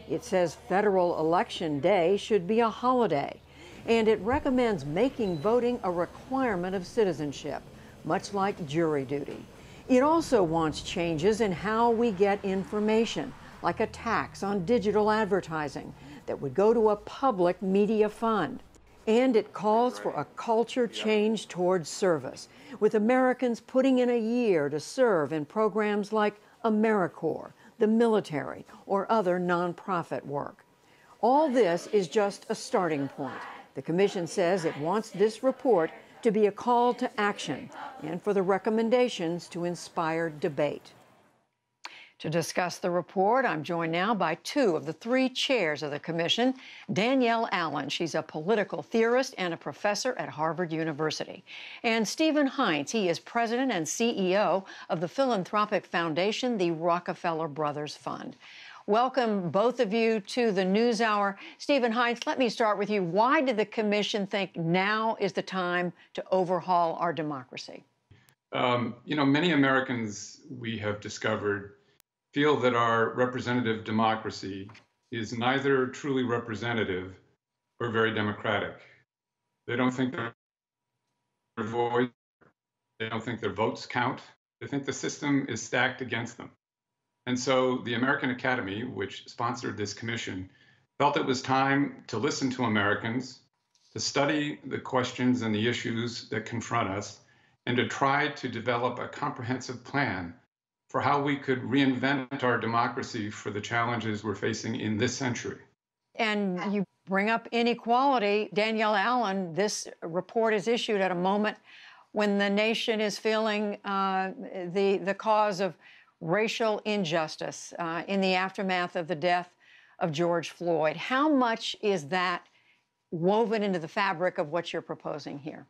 [SPEAKER 1] It says federal election day should be a holiday. And it recommends making voting a requirement of citizenship, much like jury duty. It also wants changes in how we get information like a tax on digital advertising that would go to a public media fund. And it calls for a culture change towards service, with Americans putting in a year to serve in programs like AmeriCorps, the military, or other nonprofit work. All this is just a starting point. The Commission says it wants this report to be a call to action and for the recommendations to inspire debate. To discuss the report, I'm joined now by two of the three chairs of the commission. Danielle Allen, she's a political theorist and a professor at Harvard University. And Stephen Heintz, he is president and CEO of the philanthropic foundation, the Rockefeller Brothers Fund. Welcome, both of you, to the NewsHour. Stephen Heintz, let me start with you. Why did the commission think now is the time to overhaul our democracy?
[SPEAKER 38] Um, you know, many Americans we have discovered feel that our representative democracy is neither truly representative or very democratic. They don't think their voice, they don't think their votes count. They think the system is stacked against them. And so the American Academy, which sponsored this commission, felt it was time to listen to Americans, to study the questions and the issues that confront us, and to try to develop a comprehensive plan for how we could reinvent our democracy for the challenges we're facing in this century.
[SPEAKER 1] And you bring up inequality. Danielle Allen, this report is issued at a moment when the nation is feeling uh, the, the cause of racial injustice uh, in the aftermath of the death of George Floyd. How much is that woven into the fabric of what you're proposing here?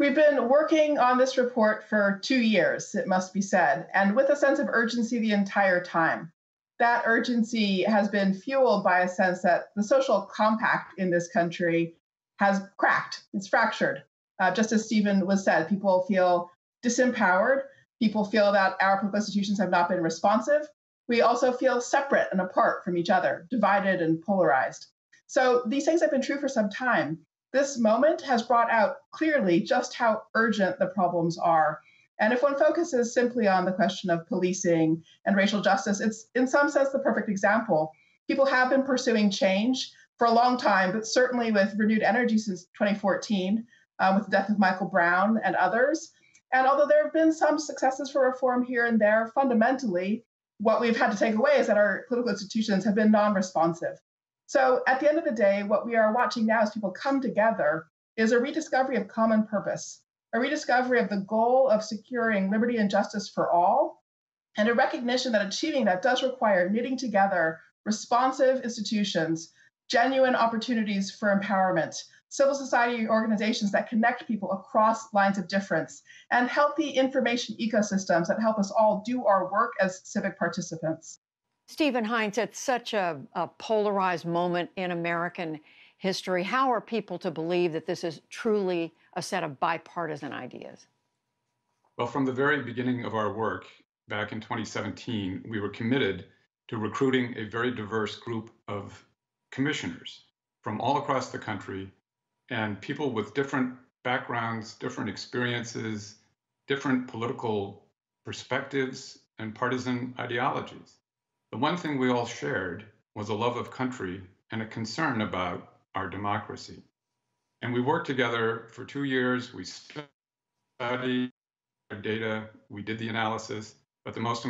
[SPEAKER 39] We've been working on this report for two years, it must be said, and with a sense of urgency the entire time. That urgency has been fueled by a sense that the social compact in this country has cracked, it's fractured. Uh, just as Stephen was said, people feel disempowered. People feel that our political institutions have not been responsive. We also feel separate and apart from each other, divided and polarized. So these things have been true for some time. This moment has brought out clearly just how urgent the problems are. And if one focuses simply on the question of policing and racial justice, it's in some sense the perfect example. People have been pursuing change for a long time, but certainly with renewed energy since 2014, uh, with the death of Michael Brown and others. And although there have been some successes for reform here and there, fundamentally, what we've had to take away is that our political institutions have been non responsive. So at the end of the day, what we are watching now as people come together is a rediscovery of common purpose, a rediscovery of the goal of securing liberty and justice for all, and a recognition that achieving that does require knitting together responsive institutions, genuine opportunities for empowerment, civil society organizations that connect people across lines of difference, and healthy information ecosystems that help us all do our work as civic participants.
[SPEAKER 1] Stephen Heintz, at such a, a, polarized moment in American history, how are people to believe that this is truly a set of bipartisan ideas?
[SPEAKER 38] Well, from the very beginning of our work back in 2017, we were committed to recruiting a very diverse group of commissioners from all across the country and people with different backgrounds, different experiences, different political perspectives, and partisan ideologies. The one thing we all shared was a love of country and a concern about our democracy. And we worked together for two years. We studied our data, we did the analysis, but the most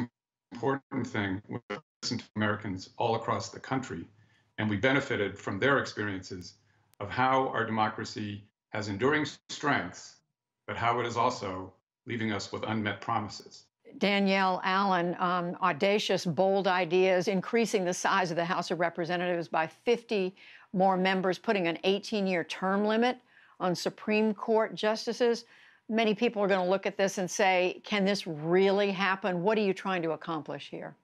[SPEAKER 38] important thing was to listen to Americans all across the country. And we benefited from their experiences of how our democracy has enduring strengths, but how it is also leaving us with unmet promises.
[SPEAKER 1] Danielle Allen, um, audacious, bold ideas, increasing the size of the House of Representatives by 50 more members, putting an 18 year term limit on Supreme Court justices. Many people are going to look at this and say, can this really happen? What are you trying to accomplish here?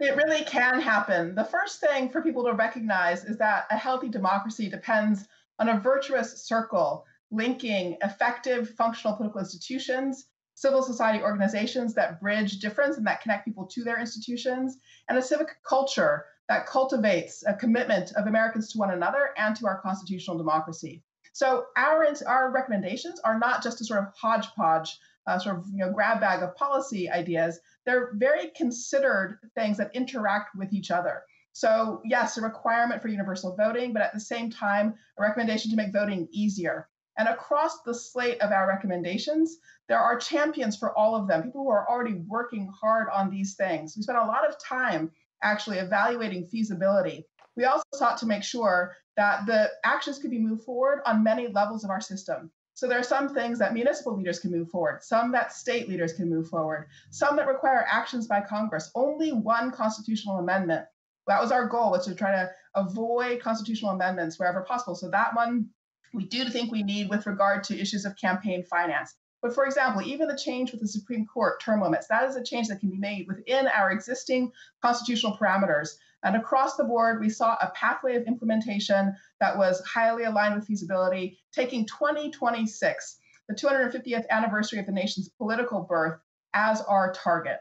[SPEAKER 39] It really can happen. The first thing for people to recognize is that a healthy democracy depends on a virtuous circle linking effective functional political institutions, civil society organizations that bridge difference and that connect people to their institutions, and a civic culture that cultivates a commitment of Americans to one another and to our constitutional democracy. So our our recommendations are not just a sort of hodgepodge, uh, sort of you know grab bag of policy ideas. They're very considered things that interact with each other. So, yes, a requirement for universal voting, but at the same time, a recommendation to make voting easier. And across the slate of our recommendations, there are champions for all of them, people who are already working hard on these things. We spent a lot of time actually evaluating feasibility. We also sought to make sure that the actions could be moved forward on many levels of our system. So there are some things that municipal leaders can move forward, some that state leaders can move forward, some that require actions by Congress. Only one constitutional amendment. That was our goal, was to try to avoid constitutional amendments wherever possible. So that one we do think we need with regard to issues of campaign finance. But for example, even the change with the Supreme Court term limits, that is a change that can be made within our existing constitutional parameters and across the board, we saw a pathway of implementation that was highly aligned with feasibility, taking 2026, the 250th anniversary of the nation's political birth, as our target.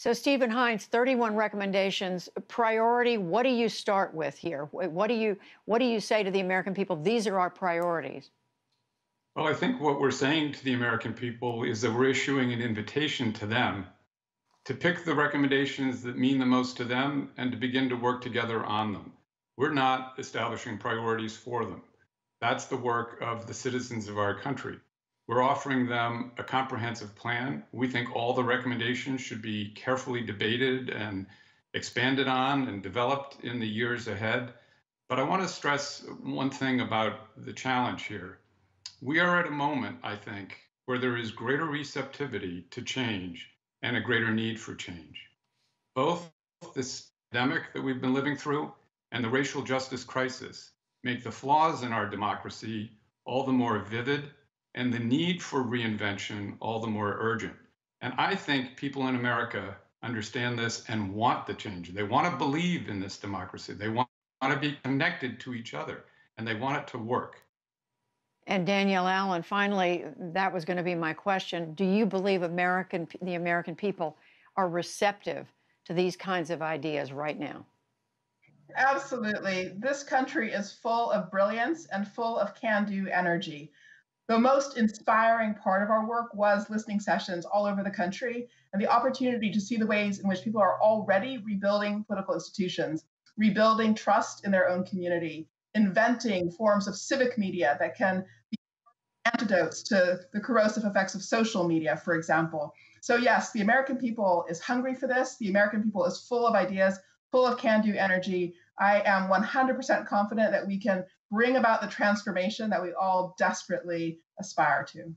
[SPEAKER 1] So, Stephen Heintz, 31 recommendations. Priority, what do you start with here? What do you, what do you say to the American people? These are our priorities.
[SPEAKER 38] Well, I think what we're saying to the American people is that we're issuing an invitation to them to pick the recommendations that mean the most to them and to begin to work together on them. We're not establishing priorities for them. That's the work of the citizens of our country. We're offering them a comprehensive plan. We think all the recommendations should be carefully debated and expanded on and developed in the years ahead. But I want to stress one thing about the challenge here. We are at a moment, I think, where there is greater receptivity to change and a greater need for change. Both this pandemic that we've been living through and the racial justice crisis make the flaws in our democracy all the more vivid and the need for reinvention all the more urgent. And I think people in America understand this and want the change. They want to believe in this democracy. They want, want to be connected to each other and they want it to work.
[SPEAKER 1] And Danielle Allen, finally, that was going to be my question. Do you believe American, the American people are receptive to these kinds of ideas right now?
[SPEAKER 39] Absolutely. This country is full of brilliance and full of can do energy. The most inspiring part of our work was listening sessions all over the country and the opportunity to see the ways in which people are already rebuilding political institutions, rebuilding trust in their own community, inventing forms of civic media that can be antidotes to the corrosive effects of social media, for example. So, yes, the American people is hungry for this. The American people is full of ideas, full of can do energy. I am 100% confident that we can bring about the transformation that we all desperately aspire to.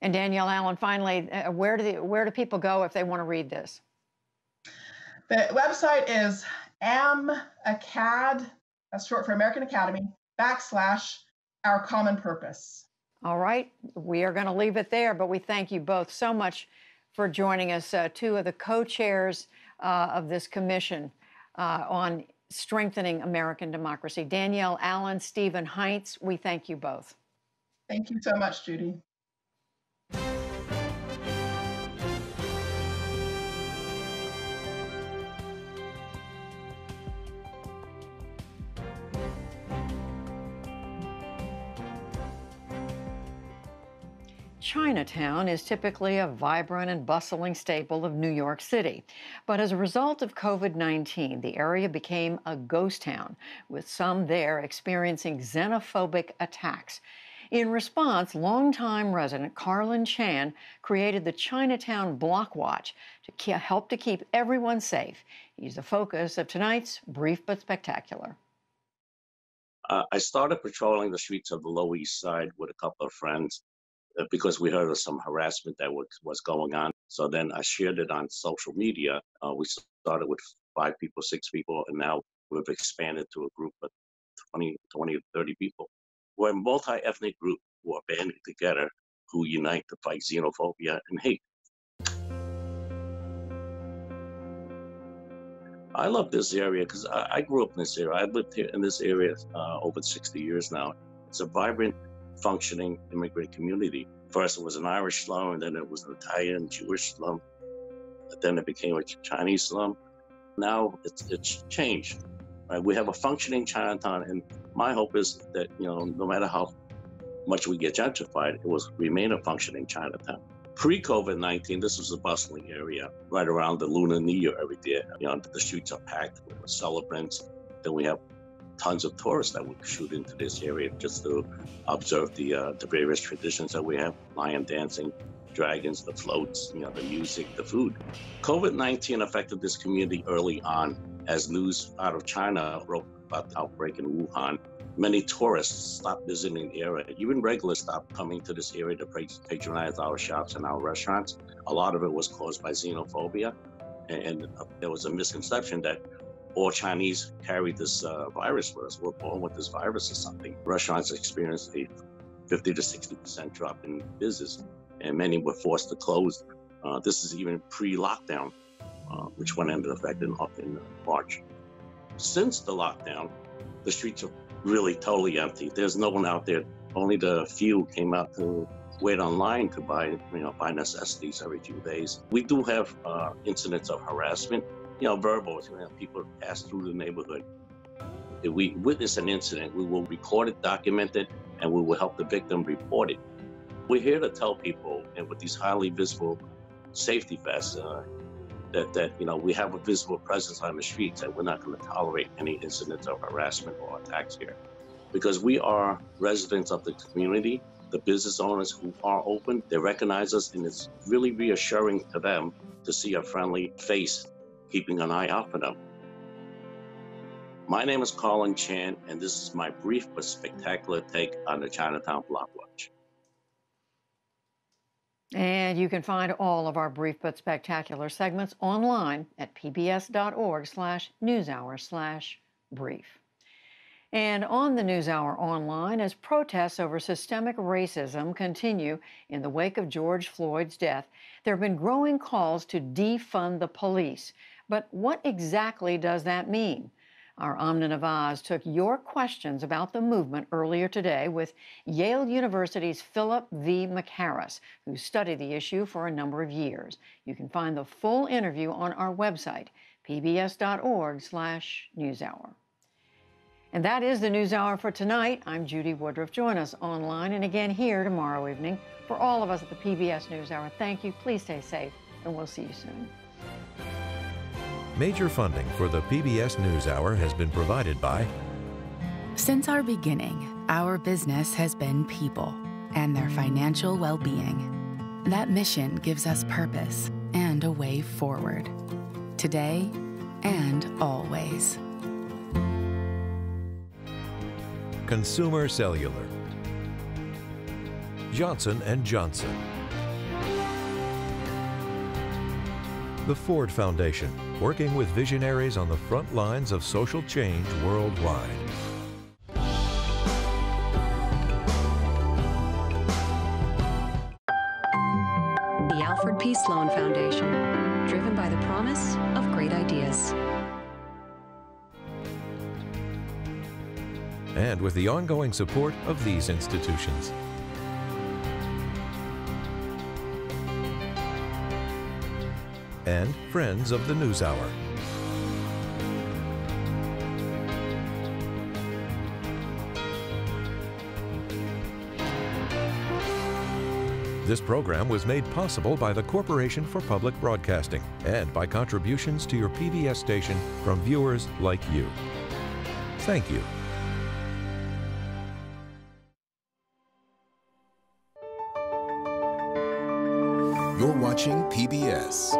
[SPEAKER 1] And Danielle Allen, finally, uh, where do the, where do people go if they want to read this?
[SPEAKER 39] The website is amacad, that's short for American Academy, backslash our common purpose.
[SPEAKER 1] All right, we are going to leave it there, but we thank you both so much for joining us, uh, two of the co-chairs uh, of this commission uh, on strengthening American democracy. Danielle Allen, Stephen Heintz, we thank you both.
[SPEAKER 39] Thank you so much, Judy.
[SPEAKER 1] Chinatown is typically a vibrant and bustling staple of New York City. But as a result of COVID 19, the area became a ghost town, with some there experiencing xenophobic attacks. In response, longtime resident Karlin Chan created the Chinatown Block Watch to help to keep everyone safe. He's the focus of tonight's Brief but Spectacular.
[SPEAKER 40] Uh, I started patrolling the streets of the Lower East Side with a couple of friends because we heard of some harassment that was, was going on. So then I shared it on social media. Uh, we started with five people, six people, and now we've expanded to a group of 20, 20 or 30 people. We're a multi-ethnic group who are banding together who unite to fight xenophobia and hate. I love this area because I, I, grew up in this area. I've lived here in this area uh, over 60 years now. It's a vibrant functioning immigrant community. First, it was an Irish slum, and then it was an Italian Jewish slum. But then it became a Chinese slum. Now it's it's changed. Right? We have a functioning Chinatown, and my hope is that you know, no matter how much we get gentrified, it will remain a functioning Chinatown. Pre-COVID-19, this was a bustling area right around the Lunar New Year every day. You know, the streets are packed with celebrants. Then we have tons of tourists that would shoot into this area just to observe the uh, the various traditions that we have: lion dancing, dragons, the floats, you know, the music, the food. COVID-19 affected this community early on, as news out of China broke about the outbreak in Wuhan. Many tourists stopped visiting the area. Even regulars stopped coming to this area to patronize our shops and our restaurants. A lot of it was caused by xenophobia. And uh, there was a misconception that all Chinese carry this uh, virus with us. We're born with this virus or something. Restaurants experienced a 50 to 60% drop in business, and many were forced to close. Uh, this is even pre-lockdown, uh, which went into effect in, in March. Since the lockdown, the streets are really totally empty. There's no one out there. Only the few came out to wait online to buy, you know, buy necessities every few days. We do have uh, incidents of harassment you know, verbal. You know, people pass through the neighborhood. If we witness an incident, we will record it, document it, and we will help the victim report it. We're here to tell people, and with these highly visible safety vests, uh, that that you know we have a visible presence on the streets, and we're not going to tolerate any incidents of harassment or attacks here, because we are residents of the community. The business owners who are open, they recognize us, and it's really reassuring to them to see a friendly face keeping an eye out for them. My name is Karlin Chan, and this is my brief but spectacular take on the Chinatown Block Watch.
[SPEAKER 1] And you can find all of our brief but spectacular segments online at pbs.org slash newshour slash brief. And on the NewsHour online, as protests over systemic racism continue in the wake of George Floyd's death, there have been growing calls to defund the police. But what exactly does that mean? Our Amna Nawaz took your questions about the movement earlier today with Yale University's Philip V. McHarris, who studied the issue for a number of years. You can find the full interview on our website, pbs.org/newshour. And that is the News Hour for tonight. I'm Judy Woodruff. Join us online and again here tomorrow evening. For all of us at the PBS NewsHour, thank you. Please stay safe, and we'll see you soon.
[SPEAKER 3] Major funding for the PBS NewsHour has been provided by.
[SPEAKER 41] Since our beginning, our business has been people and their financial well being. That mission gives us purpose and a way forward. Today and always.
[SPEAKER 3] Consumer Cellular. Johnson & Johnson. The Ford Foundation, working with visionaries on the front lines of social change worldwide.
[SPEAKER 4] The Alfred P. Sloan Foundation, driven by the promise of great ideas.
[SPEAKER 3] And with the ongoing support of these institutions. And friends of the NewsHour. This program was made possible by the Corporation for Public Broadcasting and by contributions to your PBS station from viewers like you. Thank you.
[SPEAKER 42] You're watching PBS.